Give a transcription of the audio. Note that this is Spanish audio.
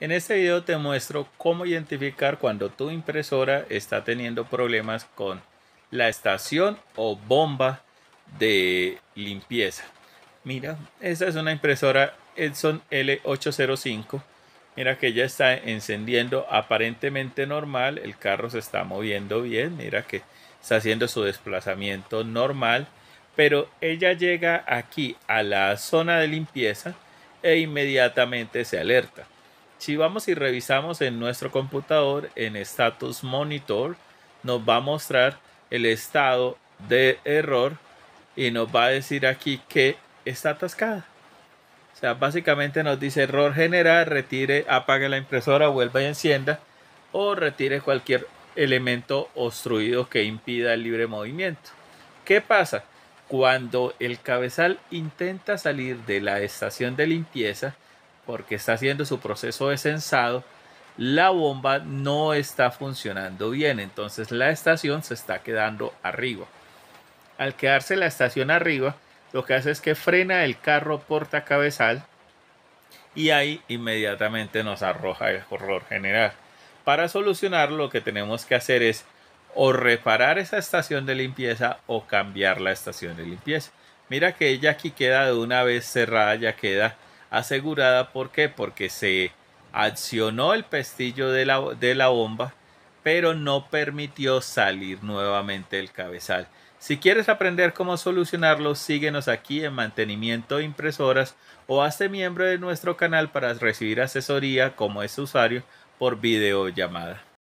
En este video te muestro cómo identificar cuando tu impresora está teniendo problemas con la estación o bomba de limpieza. Mira, esta es una impresora Edson L805. Mira que ya está encendiendo aparentemente normal. El carro se está moviendo bien. Mira que está haciendo su desplazamiento normal. Pero ella llega aquí a la zona de limpieza e inmediatamente se alerta. Si vamos y revisamos en nuestro computador en Status Monitor, nos va a mostrar el estado de error y nos va a decir aquí que está atascada. O sea, básicamente nos dice error general, retire, apague la impresora, vuelva y encienda o retire cualquier elemento obstruido que impida el libre movimiento. ¿Qué pasa? Cuando el cabezal intenta salir de la estación de limpieza, porque está haciendo su proceso de sensado, la bomba no está funcionando bien, entonces la estación se está quedando arriba. Al quedarse la estación arriba, lo que hace es que frena el carro porta cabezal y ahí inmediatamente nos arroja el horror general. Para solucionarlo lo que tenemos que hacer es o reparar esa estación de limpieza o cambiar la estación de limpieza. Mira que ella aquí queda de una vez cerrada, ya queda asegurada. ¿Por qué? Porque se accionó el pestillo de la, de la bomba, pero no permitió salir nuevamente el cabezal. Si quieres aprender cómo solucionarlo, síguenos aquí en Mantenimiento de Impresoras o hazte miembro de nuestro canal para recibir asesoría como es usuario por videollamada.